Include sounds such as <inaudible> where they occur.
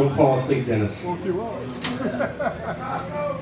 Don't fall asleep, Dennis. <laughs>